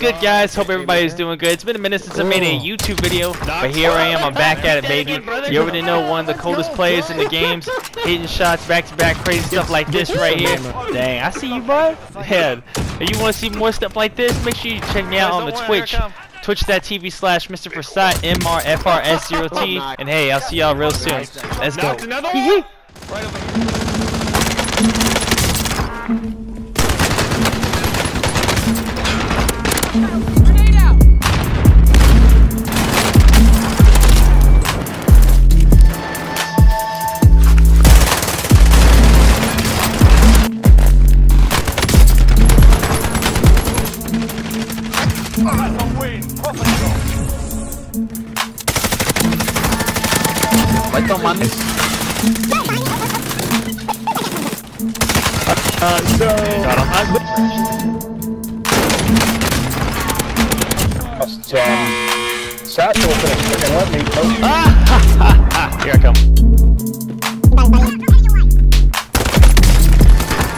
good guys? Hope everybody's doing good. It's been a minute since I made a YouTube video, but here I am. I'm back at it, baby. You already know one of the coldest players in the games, hitting shots back to back, crazy stuff like this right here. Dang, I see you, bud. Yeah. If you want to see more stuff like this, make sure you check me out on the Twitch. Twitch.tv slash Mr. Forsat, MRFRS0T. And hey, I'll see y'all real soon. Let's go. Vai tomar no. Uh, so I Must, um, Satchel could have freaking let me post. Here I come.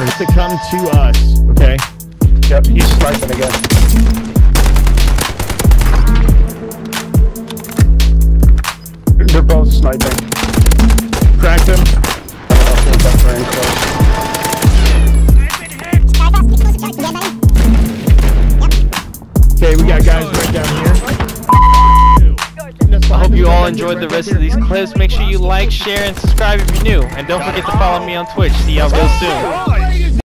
have to come to us. Okay. Yep, he's sniping again. They're both sniping. Cracked him. I don't know if they're that very close. Okay, we got guys all enjoyed the rest of these clips. Make sure you like, share, and subscribe if you're new. And don't forget to follow me on Twitch. See y'all real soon.